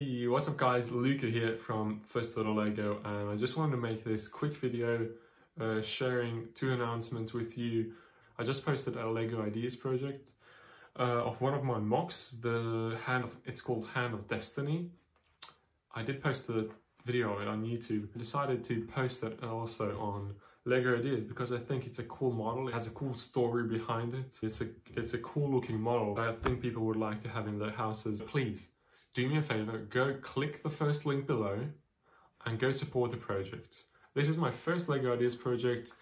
Hey, what's up guys, Luka here from First Order Lego and I just wanted to make this quick video uh, sharing two announcements with you. I just posted a Lego Ideas project uh, of one of my MOCs, the hand of, it's called Hand of Destiny. I did post a video of it on YouTube. I decided to post it also on Lego Ideas because I think it's a cool model. It has a cool story behind it. It's a it's a cool looking model that I think people would like to have in their houses. Please do me a favor, go click the first link below and go support the project. This is my first Lego Ideas project.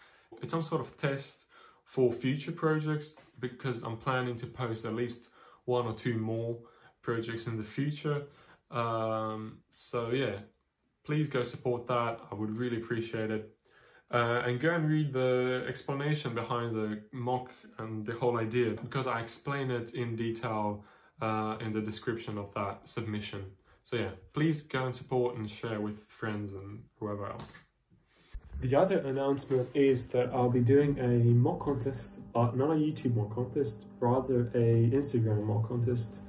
It's some sort of test for future projects because I'm planning to post at least one or two more projects in the future. Um, so yeah, please go support that. I would really appreciate it. Uh, and go and read the explanation behind the MOC and the whole idea because I explain it in detail uh, in the description of that submission. So yeah, please go and support and share with friends and whoever else. The other announcement is that I'll be doing a MOC contest, but not a YouTube MOC contest, rather a Instagram MOC contest.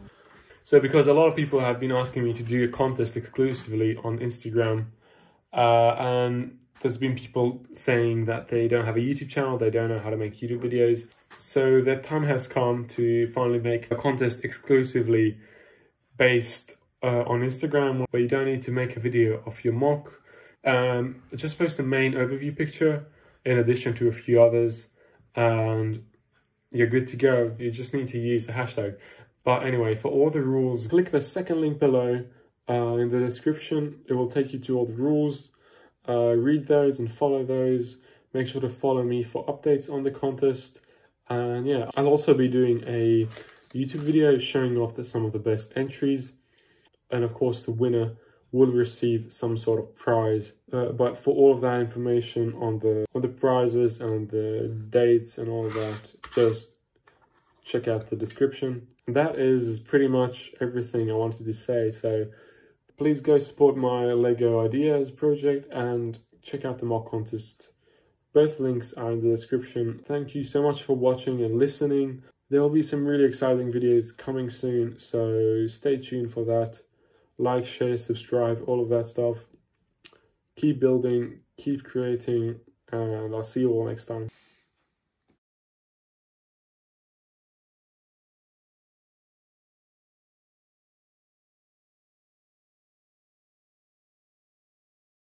So because a lot of people have been asking me to do a contest exclusively on Instagram, uh, and there's been people saying that they don't have a YouTube channel, they don't know how to make YouTube videos. So the time has come to finally make a contest exclusively based uh, on Instagram where you don't need to make a video of your MOC. Um, just post the main overview picture in addition to a few others and you're good to go. You just need to use the hashtag. But anyway, for all the rules, click the second link below uh, in the description. It will take you to all the rules uh, read those and follow those. Make sure to follow me for updates on the contest. And yeah, I'll also be doing a YouTube video showing off the, some of the best entries. And of course, the winner will receive some sort of prize. Uh, but for all of that information on the on the prizes and the dates and all of that, just check out the description. That is pretty much everything I wanted to say. So please go support my Lego Ideas project and check out the MOC contest. Both links are in the description. Thank you so much for watching and listening. There will be some really exciting videos coming soon, so stay tuned for that. Like, share, subscribe, all of that stuff. Keep building, keep creating, and I'll see you all next time.